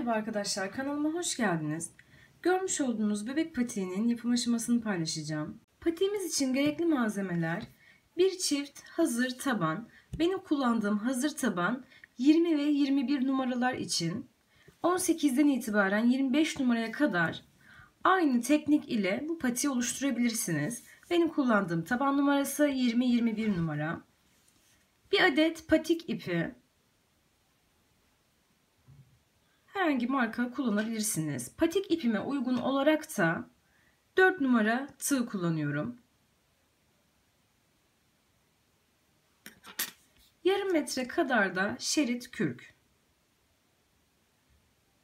Merhaba arkadaşlar kanalıma hoş geldiniz. Görmüş olduğunuz bebek patiğinin yapım aşamasını paylaşacağım. Patiğimiz için gerekli malzemeler bir çift hazır taban. Benim kullandığım hazır taban 20 ve 21 numaralar için 18'den itibaren 25 numaraya kadar aynı teknik ile bu patiği oluşturabilirsiniz. Benim kullandığım taban numarası 20-21 numara. Bir adet patik ipi, herhangi marka kullanabilirsiniz. Patik ipime uygun olarak da 4 numara tığ kullanıyorum. Yarım metre kadar da şerit kürk.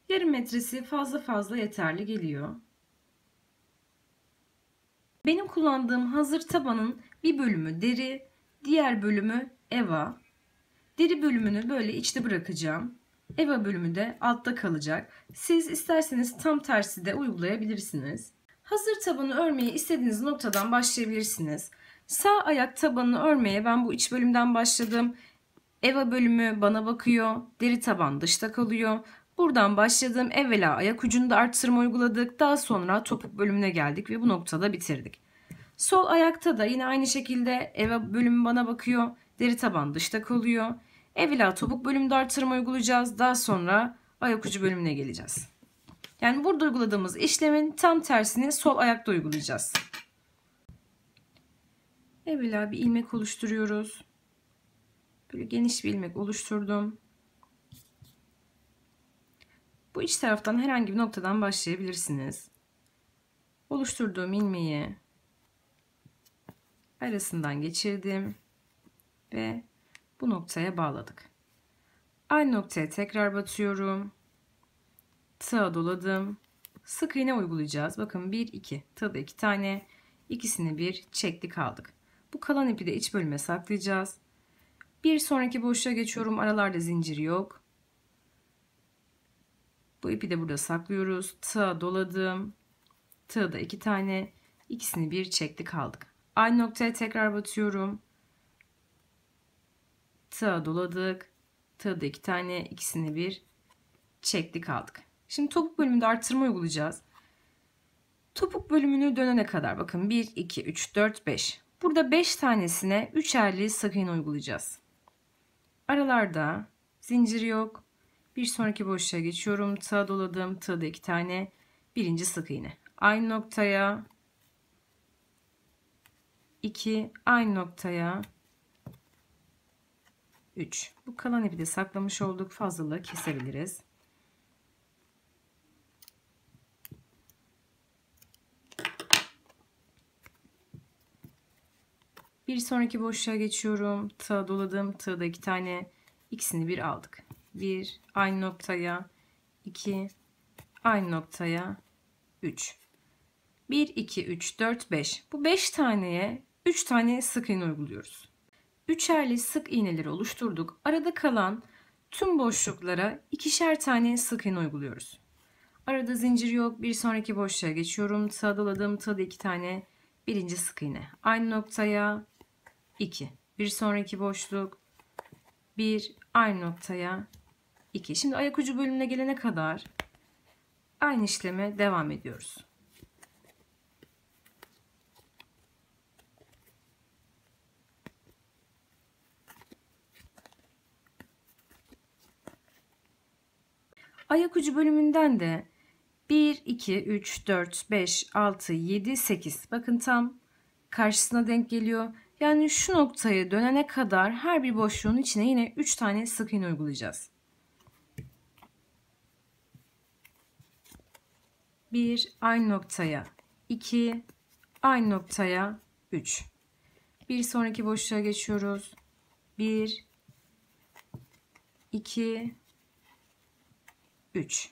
Yarım metresi fazla fazla yeterli geliyor. Benim kullandığım hazır tabanın bir bölümü deri, diğer bölümü eva. Deri bölümünü böyle içte bırakacağım. EVA bölümü de altta kalacak. Siz isterseniz tam tersi de uygulayabilirsiniz. Hazır tabanı örmeyi istediğiniz noktadan başlayabilirsiniz. Sağ ayak tabanını örmeye ben bu iç bölümden başladım. EVA bölümü bana bakıyor. Deri taban dışta kalıyor. Buradan başladım. Evvela ayak ucunda arttırma uyguladık. Daha sonra topuk bölümüne geldik ve bu noktada bitirdik. Sol ayakta da yine aynı şekilde EVA bölümü bana bakıyor. Deri taban dışta kalıyor. Evvela topuk bölümünde artırma uygulayacağız. Daha sonra ayak ucu bölümüne geleceğiz. Yani burada uyguladığımız işlemin tam tersini sol ayakta uygulayacağız. Evvela bir ilmek oluşturuyoruz. Böyle geniş bir ilmek oluşturdum. Bu iç taraftan herhangi bir noktadan başlayabilirsiniz. Oluşturduğum ilmeği arasından geçirdim ve bu noktaya bağladık. Aynı noktaya tekrar batıyorum. Tığa doladım. Sık iğne uygulayacağız. Bakın 1 2 tığda 2 tane ikisini bir çektik aldık. Bu kalan ipi de iç bölüme saklayacağız. Bir sonraki boşluğa geçiyorum. Aralarda zincir yok. Bu ipi de burada saklıyoruz. Tığa doladım. Tığda 2 tane ikisini bir çektik aldık. Aynı noktaya tekrar batıyorum tığa doladık. Tığda iki tane ikisini bir çektik aldık. Şimdi topuk bölümünde arttırma uygulayacağız. Topuk bölümünü dönene kadar bakın 1, 2, 3, 4, 5. Burada 5 tanesine 3'erli sık iğne uygulayacağız. Aralarda zincir yok. Bir sonraki boşluğa geçiyorum. Tığ doladım. Tığda 2 tane. Birinci sık iğne. Aynı noktaya 2 aynı noktaya 3. Bu kalan ipi de saklamış olduk. Fazlalığı kesebiliriz. Bir sonraki boşluğa geçiyorum. Tığ doladım. Tığda iki tane. ikisini bir aldık. Bir aynı noktaya. 2 aynı noktaya. 3. 1, 2, 3, 4, 5. Bu 5 taneye 3 tane sık iğne uyguluyoruz üçerli sık iğneleri oluşturduk. Arada kalan tüm boşluklara ikişer tane sık iğne uyguluyoruz. Arada zincir yok. Bir sonraki boşluğa geçiyorum. Tığ tığda iki tane birinci sık iğne. Aynı noktaya 2. Bir sonraki boşluk 1 aynı noktaya 2. Şimdi ayak ucu bölümüne gelene kadar aynı işleme devam ediyoruz. Ayak ucu bölümünden de 1, 2, 3, 4, 5, 6, 7, 8. Bakın tam karşısına denk geliyor. Yani şu noktaya dönene kadar her bir boşluğun içine yine 3 tane sık iğne uygulayacağız. 1 aynı noktaya 2 aynı noktaya 3. Bir sonraki boşluğa geçiyoruz. 1 2 3.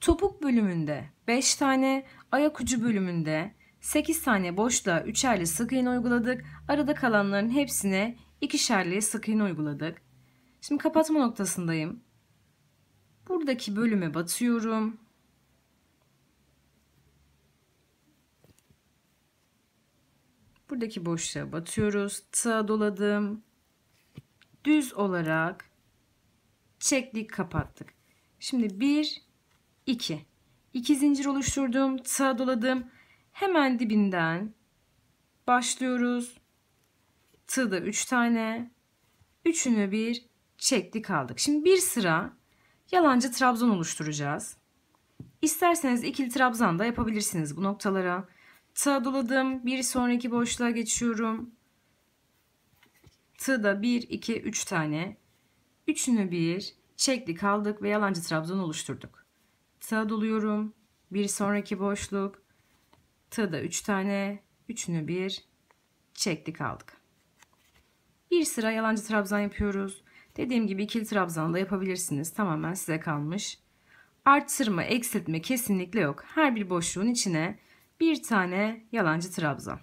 Topuk bölümünde 5 tane, ayak ucu bölümünde 8 tane boşluğa üçerli sık iğne uyguladık. Arada kalanların hepsine ikişerli sık iğne uyguladık. Şimdi kapatma noktasındayım. Buradaki bölüme batıyorum. Buradaki boşluğa batıyoruz. Tığa doladım. Düz olarak çektik kapattık. Şimdi 1, 2. 2 zincir oluşturdum. Tığ doladım. Hemen dibinden başlıyoruz. Tığda 3 tane. Üçünü bir çektik aldık. Şimdi bir sıra yalancı trabzan oluşturacağız. İsterseniz ikili trabzan da yapabilirsiniz bu noktalara. Tığ doladım. Bir sonraki boşluğa geçiyorum. Tığda 1, 2, 3 tane. Üçünü bir çektik aldık ve yalancı trabzan oluşturduk. Tığ doluyorum. Bir sonraki boşluk. Tığda 3 tane. Üçünü bir çektik aldık. Bir sıra yalancı trabzan yapıyoruz. Dediğim gibi ikili trabzan da yapabilirsiniz. Tamamen size kalmış. Arttırma, eksiltme kesinlikle yok. Her bir boşluğun içine bir tane yalancı trabzan.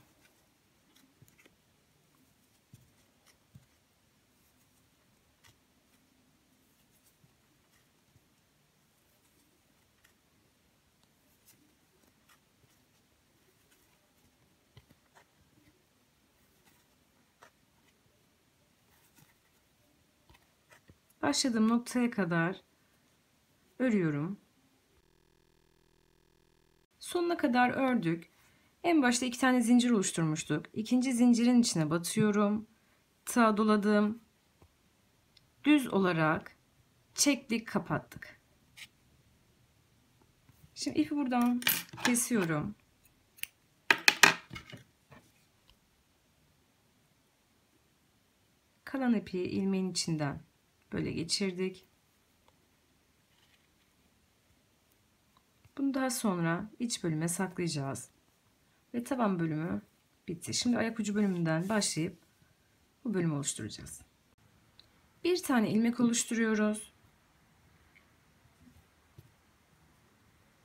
Başladığım noktaya kadar örüyorum. Sonuna kadar ördük. En başta iki tane zincir oluşturmuştuk. İkinci zincirin içine batıyorum. Tığ doladım. Düz olarak çektik, kapattık. Şimdi ipi buradan kesiyorum. Kalan ipi ilmeğin içinden böyle geçirdik. Bunu daha sonra iç bölüme saklayacağız. Ve taban bölümü bitti. Şimdi ayak ucu bölümünden başlayıp bu bölümü oluşturacağız. Bir tane ilmek oluşturuyoruz.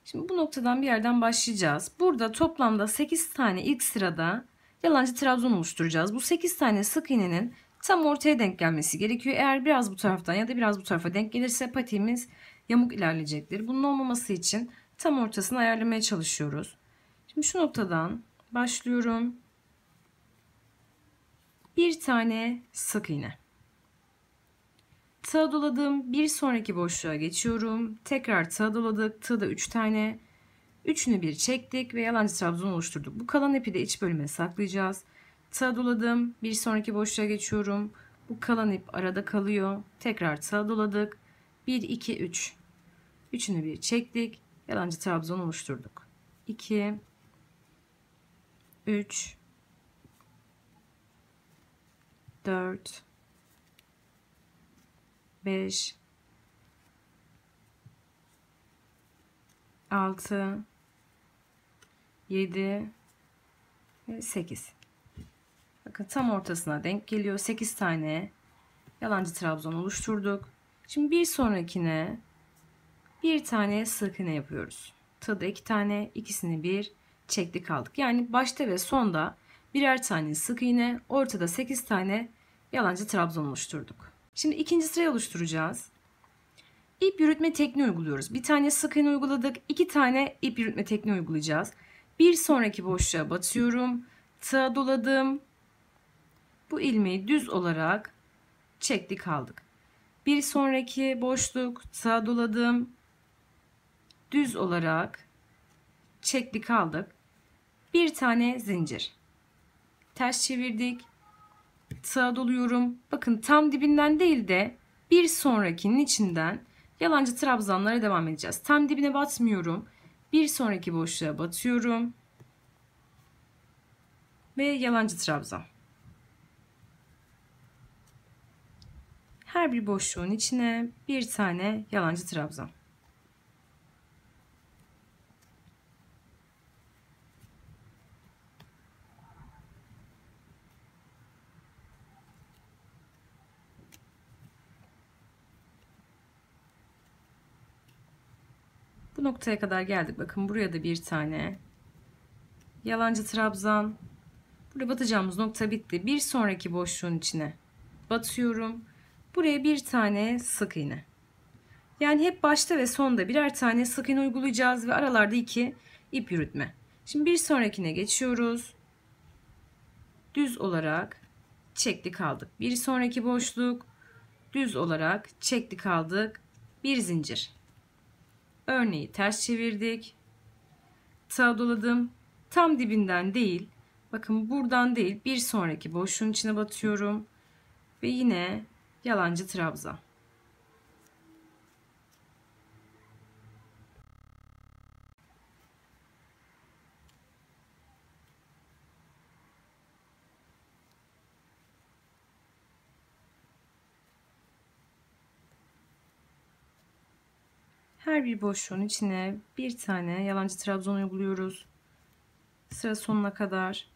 Şimdi bu noktadan bir yerden başlayacağız. Burada toplamda 8 tane ilk sırada yalancı trabzan oluşturacağız. Bu 8 tane sık iğnenin tam ortaya denk gelmesi gerekiyor. Eğer biraz bu taraftan ya da biraz bu tarafa denk gelirse patiğimiz yamuk ilerleyecektir. Bunun olmaması için tam ortasını ayarlamaya çalışıyoruz. Şimdi şu noktadan başlıyorum. Bir tane sık iğne. Tığ doladım. Bir sonraki boşluğa geçiyorum. Tekrar tığ doladık. Tığda 3 tane. Üçünü bir çektik ve yalancı trabzan oluşturduk. Bu kalan ipi de iç bölüme saklayacağız. Tığ doladım. Bir sonraki boşluğa geçiyorum. Bu kalan ip arada kalıyor. Tekrar tığ doladık. 1, 2, 3. Üçünü bir çektik. Yalancı trabzan oluşturduk. 2 3 4 5 6 7 ve 8 Bakın tam ortasına denk geliyor. 8 tane yalancı trabzan oluşturduk. Şimdi bir sonrakine bir tane sık iğne yapıyoruz. Tığda iki tane ikisini bir çektik aldık. Yani başta ve sonda birer tane sık iğne ortada 8 tane yalancı trabzan oluşturduk. Şimdi ikinci sırayı oluşturacağız. İp yürütme tekniği uyguluyoruz. Bir tane sık iğne uyguladık. iki tane ip yürütme tekniği uygulayacağız. Bir sonraki boşluğa batıyorum. Tığa doladım. Bu ilmeği düz olarak çektik aldık. Bir sonraki boşluk tığa doladım. Düz olarak çektik aldık. Bir tane zincir. Ters çevirdik. Tığa doluyorum. Bakın tam dibinden değil de bir sonrakinin içinden yalancı trabzanlara devam edeceğiz. Tam dibine batmıyorum. Bir sonraki boşluğa batıyorum. Ve yalancı trabzan. Her bir boşluğun içine bir tane yalancı trabzan. Bu noktaya kadar geldik. Bakın buraya da bir tane yalancı trabzan. Burada batacağımız nokta bitti. Bir sonraki boşluğun içine batıyorum. Buraya bir tane sık iğne. Yani hep başta ve sonda birer tane sık iğne uygulayacağız ve aralarda iki ip yürütme. Şimdi bir sonrakine geçiyoruz. Düz olarak çektik aldık. Bir sonraki boşluk düz olarak çektik aldık. Bir zincir. Örneği ters çevirdik. Sağa doladım. Tam dibinden değil. Bakın buradan değil bir sonraki boşluğun içine batıyorum. Ve yine yalancı trabzan. Her bir boşluğun içine bir tane yalancı trabzan uyguluyoruz. Sıra sonuna kadar.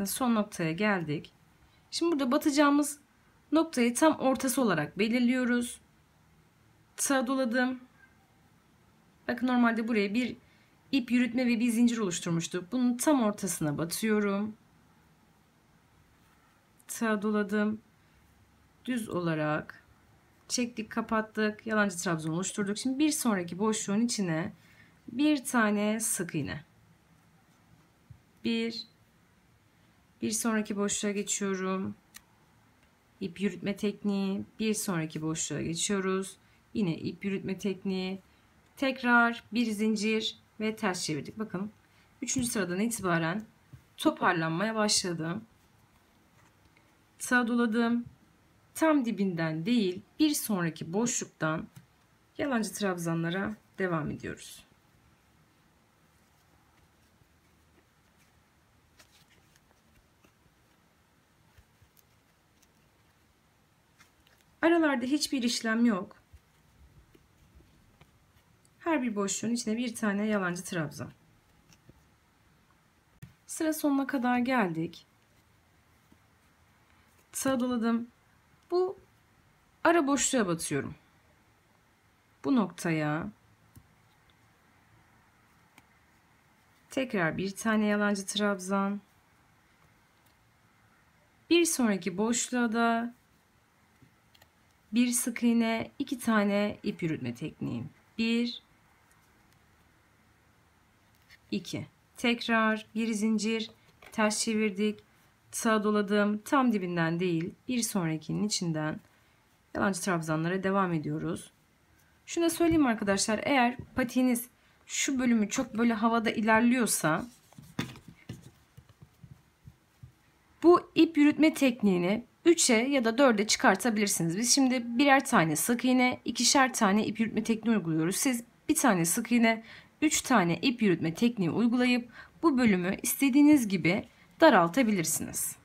Bakın son noktaya geldik. Şimdi burada batacağımız noktayı tam ortası olarak belirliyoruz. Sağa doladım. Bakın normalde buraya bir ip yürütme ve bir zincir oluşturmuştuk. Bunun tam ortasına batıyorum. Sağa doladım düz olarak çektik kapattık yalancı trabzan oluşturduk. Şimdi bir sonraki boşluğun içine bir tane sık iğne. Bir bir sonraki boşluğa geçiyorum. İp yürütme tekniği. Bir sonraki boşluğa geçiyoruz. Yine ip yürütme tekniği. Tekrar bir zincir ve ters çevirdik. Bakın 3. sıradan itibaren toparlanmaya başladım. Sağa doladım tam dibinden değil bir sonraki boşluktan yalancı trabzanlara devam ediyoruz. Aralarda hiçbir işlem yok. Her bir boşluğun içine bir tane yalancı trabzan. Sıra sonuna kadar geldik. Sağa. Bu ara boşluğa batıyorum. Bu noktaya tekrar bir tane yalancı trabzan. Bir sonraki boşluğa da bir sık iğne, iki tane ip yürütme tekniği. Bir, iki. Tekrar bir zincir, ters çevirdik sağa doladım. Tam dibinden değil bir sonrakinin içinden yalancı trabzanlara devam ediyoruz. Şunu söyleyeyim arkadaşlar eğer patiğiniz şu bölümü çok böyle havada ilerliyorsa bu ip yürütme tekniğini 3'e ya da 4'e çıkartabilirsiniz. Biz şimdi birer tane sık iğne, ikişer tane ip yürütme tekniği uyguluyoruz. Siz bir tane sık iğne, 3 tane ip yürütme tekniği uygulayıp bu bölümü istediğiniz gibi daraltabilirsiniz.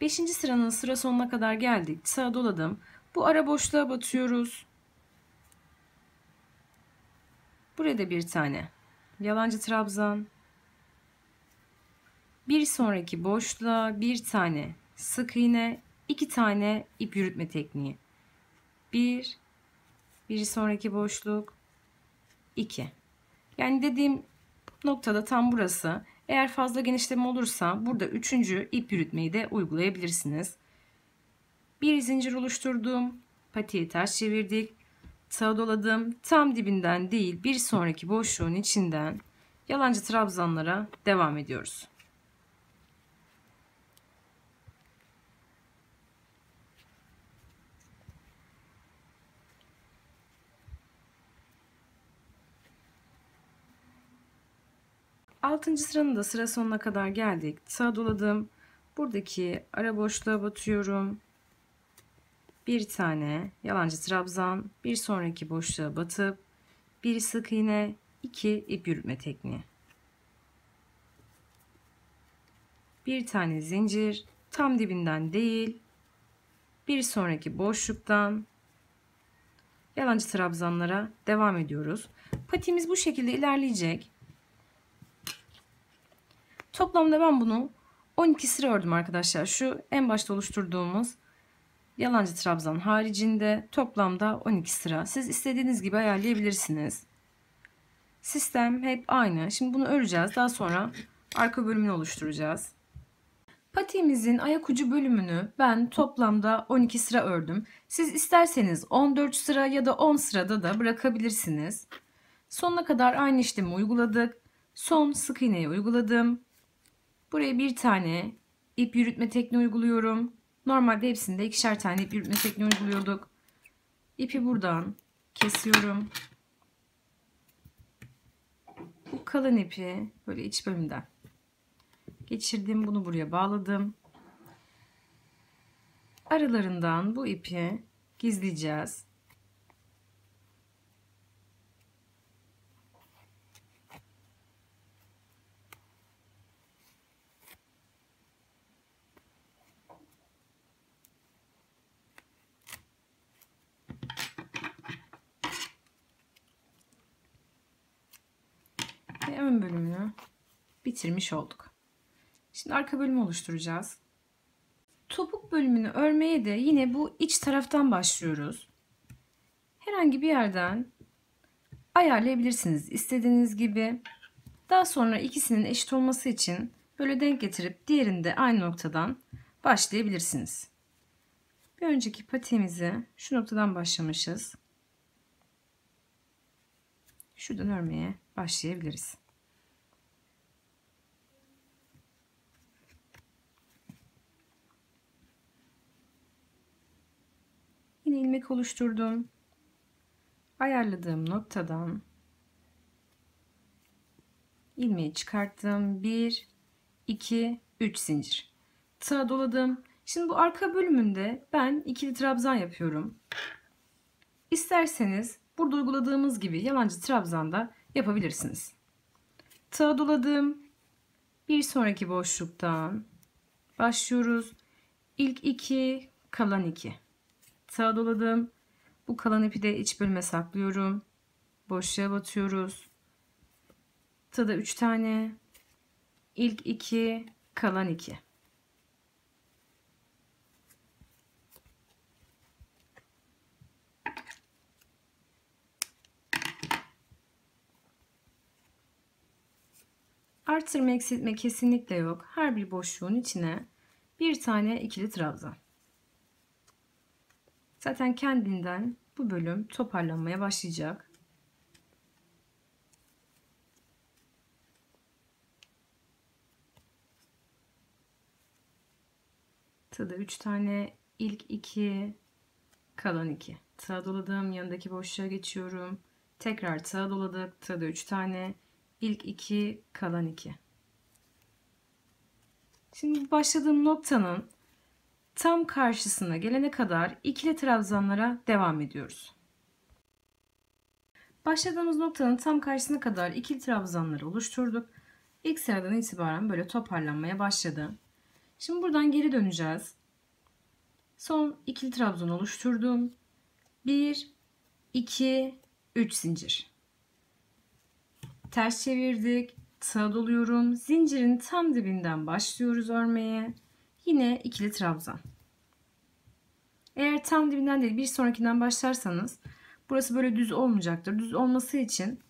5. sıranın sıra sonuna kadar geldik. Sağa doladım. Bu ara boşluğa batıyoruz. Buraya da bir tane yalancı trabzan. Bir sonraki boşluğa bir tane sık iğne, iki tane ip yürütme tekniği. Bir, bir sonraki boşluk, iki. Yani dediğim noktada tam burası. Eğer fazla genişleme olursa burada üçüncü ip yürütmeyi de uygulayabilirsiniz. Bir zincir oluşturdum. Patiği ters çevirdik. Sağa doladım. Tam dibinden değil bir sonraki boşluğun içinden yalancı trabzanlara devam ediyoruz. 6. sıranın da sıra sonuna kadar geldik. Sağ doladım. Buradaki ara boşluğa batıyorum. Bir tane yalancı trabzan, bir sonraki boşluğa batıp bir sık iğne, iki ip yürütme tekniği. Bir tane zincir, tam dibinden değil, bir sonraki boşluktan yalancı trabzanlara devam ediyoruz. Patimiz bu şekilde ilerleyecek. Toplamda ben bunu 12 sıra ördüm arkadaşlar. Şu en başta oluşturduğumuz yalancı trabzan haricinde toplamda 12 sıra. Siz istediğiniz gibi ayarlayabilirsiniz. Sistem hep aynı. Şimdi bunu öreceğiz. Daha sonra arka bölümünü oluşturacağız. Patiğimizin ayak ucu bölümünü ben toplamda 12 sıra ördüm. Siz isterseniz 14 sıra ya da 10 sırada da bırakabilirsiniz. Sonuna kadar aynı işlemi uyguladık. Son sık iğneyi uyguladım. Buraya bir tane ip yürütme tekniği uyguluyorum. Normalde hepsinde ikişer tane ip yürütme tekniği uyguluyorduk. İpi buradan kesiyorum. Bu kalın ipi böyle iç bölümden geçirdim. Bunu buraya bağladım. Aralarından bu ipi gizleyeceğiz. Ve ön bölümünü bitirmiş olduk. Şimdi arka bölümü oluşturacağız. Topuk bölümünü örmeye de yine bu iç taraftan başlıyoruz. Herhangi bir yerden ayarlayabilirsiniz istediğiniz gibi. Daha sonra ikisinin eşit olması için böyle denk getirip diğerinde aynı noktadan başlayabilirsiniz. Bir önceki patiğimizi şu noktadan başlamışız. Şuradan örmeye başlayabiliriz. Yine ilmek oluşturdum. Ayarladığım noktadan ilmeği çıkarttım. 1 2 3 zincir. Tığ doladım. Şimdi bu arka bölümünde ben ikili trabzan yapıyorum. İsterseniz burada uyguladığımız gibi yalancı trabzanda yapabilirsiniz. Tığ doladım. Bir sonraki boşluktan başlıyoruz. İlk 2 kalan 2 sağa doladım. Bu kalan ipi de iç bölüme saklıyorum. Boşluğa batıyoruz. Tada 3 tane. İlk 2, kalan 2. Artırma eksiltme kesinlikle yok. Her bir boşluğun içine bir tane ikili trabzan. Zaten kendinden bu bölüm toparlanmaya başlayacak. Tığda 3 tane ilk 2 kalan 2 tığ doladım yanındaki boşluğa geçiyorum. Tekrar tığ doladık tığda 3 tane ilk 2 kalan 2 şimdi başladığım noktanın tam karşısına gelene kadar ikili trabzanlara devam ediyoruz. Başladığımız noktanın tam karşısına kadar ikili trabzanları oluşturduk. İlk sıradan itibaren böyle toparlanmaya başladı. Şimdi buradan geri döneceğiz. Son ikili trabzan oluşturdum. 1 2 3 zincir. Ters çevirdik. Tığ doluyorum. Zincirin tam dibinden başlıyoruz örmeye. Yine ikili trabzan. Eğer tam dibinden değil bir sonrakinden başlarsanız burası böyle düz olmayacaktır. Düz olması için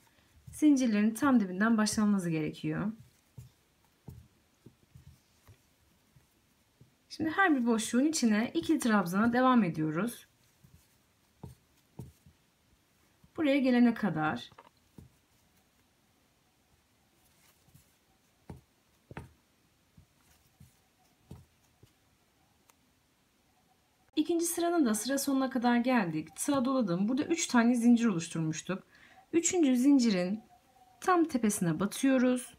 zincirlerin tam dibinden başlamamız gerekiyor. Şimdi her bir boşluğun içine ikili trabzana devam ediyoruz. Buraya gelene kadar İkinci sıranın da sıra sonuna kadar geldik. Sıra doladım. Burada 3 tane zincir oluşturmuştuk. Üçüncü zincirin tam tepesine batıyoruz.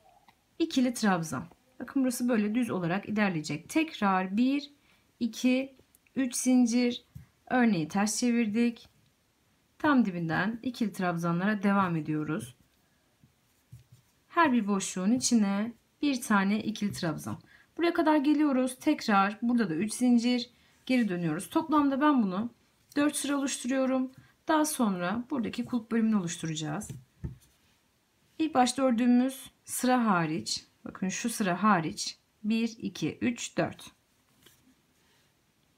İkili trabzan. Bakın burası böyle düz olarak ilerleyecek. Tekrar 1, 2, 3 zincir. Örneği ters çevirdik. Tam dibinden ikili trabzanlara devam ediyoruz. Her bir boşluğun içine bir tane ikili trabzan. Buraya kadar geliyoruz. Tekrar burada da 3 zincir geri dönüyoruz. Toplamda ben bunu 4 sıra oluşturuyorum. Daha sonra buradaki kulp bölümünü oluşturacağız. İlk başta ördüğümüz sıra hariç, bakın şu sıra hariç 1, 2, 3, 4.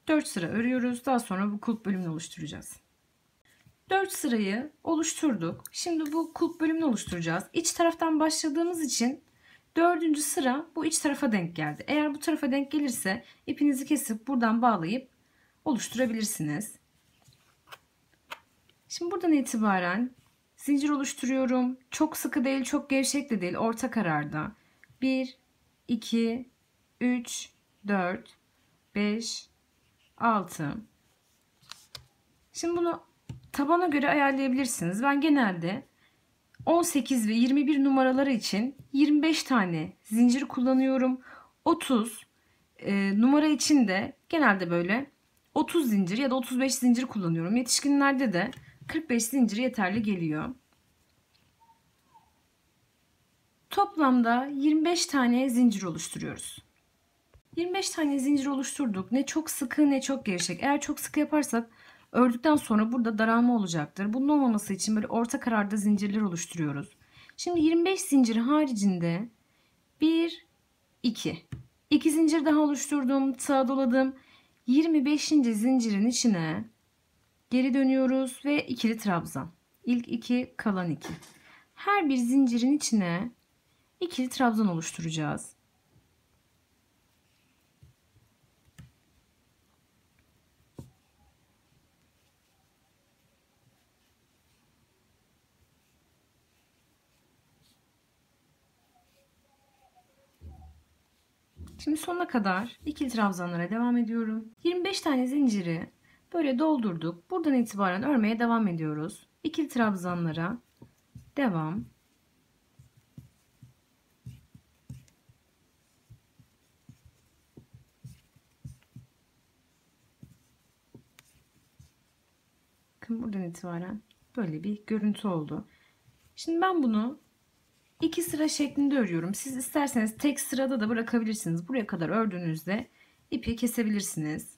4 sıra örüyoruz. Daha sonra bu kulp bölümünü oluşturacağız. 4 sırayı oluşturduk. Şimdi bu kulp bölümünü oluşturacağız. İç taraftan başladığımız için Dördüncü sıra bu iç tarafa denk geldi. Eğer bu tarafa denk gelirse ipinizi kesip buradan bağlayıp oluşturabilirsiniz. Şimdi buradan itibaren zincir oluşturuyorum. Çok sıkı değil, çok gevşek de değil, orta kararda. 1, 2, 3, 4, 5, 6. Şimdi bunu tabana göre ayarlayabilirsiniz. Ben genelde 18 ve 21 numaraları için 25 tane zincir kullanıyorum. 30 e, numara için de genelde böyle 30 zincir ya da 35 zincir kullanıyorum. Yetişkinlerde de 45 zincir yeterli geliyor. Toplamda 25 tane zincir oluşturuyoruz. 25 tane zincir oluşturduk. Ne çok sıkı ne çok gevşek. Eğer çok sıkı yaparsak ördükten sonra burada daralma olacaktır. Bunun olmaması için böyle orta kararda zincirler oluşturuyoruz. Şimdi 25 zincir haricinde 1, 2. 2 zincir daha oluşturdum. Sağa doladım. 25. zincirin içine geri dönüyoruz ve ikili trabzan. İlk 2 kalan 2. Her bir zincirin içine ikili trabzan oluşturacağız. Şimdi sonuna kadar ikili trabzanlara devam ediyorum. 25 tane zinciri böyle doldurduk. Buradan itibaren örmeye devam ediyoruz. İkili trabzanlara devam. Bakın buradan itibaren böyle bir görüntü oldu. Şimdi ben bunu iki sıra şeklinde örüyorum. Siz isterseniz tek sırada da bırakabilirsiniz. Buraya kadar ördüğünüzde ipi kesebilirsiniz.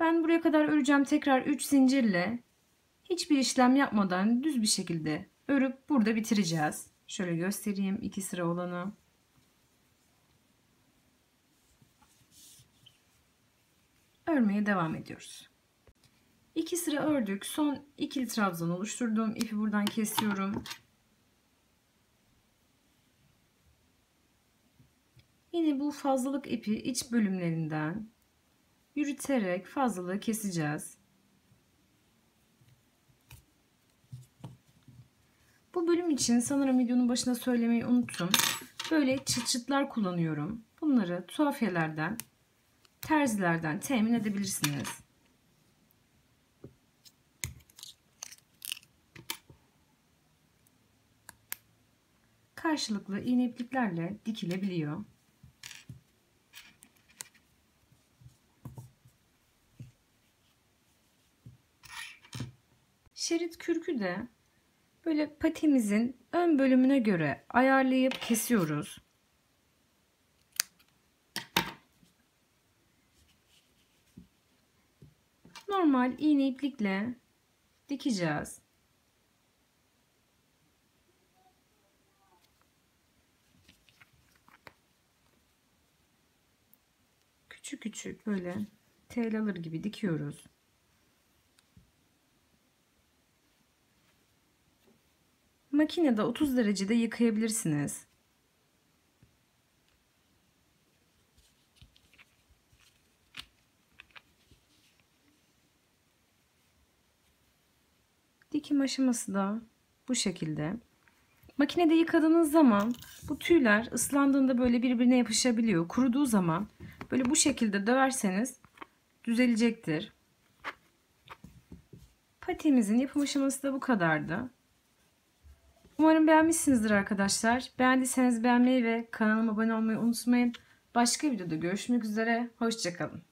Ben buraya kadar öreceğim tekrar 3 zincirle hiçbir işlem yapmadan düz bir şekilde örüp burada bitireceğiz. Şöyle göstereyim iki sıra olanı. Örmeye devam ediyoruz. 2 sıra ördük. Son ikili trabzan oluşturdum. İpi buradan kesiyorum. Yine bu fazlalık ipi iç bölümlerinden yürüterek fazlalığı keseceğiz. Bu bölüm için sanırım videonun başında söylemeyi unuttum. Böyle çıt çıtlar kullanıyorum. Bunları tuhafiyelerden, terzilerden temin edebilirsiniz. Karşılıklı iğne ipliklerle dikilebiliyor. Şerit kürkü de böyle patimizin ön bölümüne göre ayarlayıp kesiyoruz. Normal iğne iplikle dikeceğiz. Küçük küçük böyle tel alır gibi dikiyoruz. Makinede 30 derecede yıkayabilirsiniz. Dikim aşaması da bu şekilde. Makinede yıkadığınız zaman bu tüyler ıslandığında böyle birbirine yapışabiliyor. Kuruduğu zaman böyle bu şekilde döverseniz düzelecektir. Patimizin yapım aşaması da bu kadardı. Umarım beğenmişsinizdir arkadaşlar. Beğendiyseniz beğenmeyi ve kanalıma abone olmayı unutmayın. Başka videoda görüşmek üzere. Hoşçakalın.